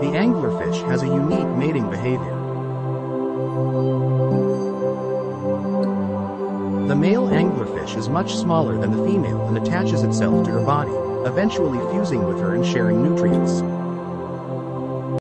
The anglerfish has a unique mating behavior. The male anglerfish is much smaller than the female and attaches itself to her body, eventually fusing with her and sharing nutrients.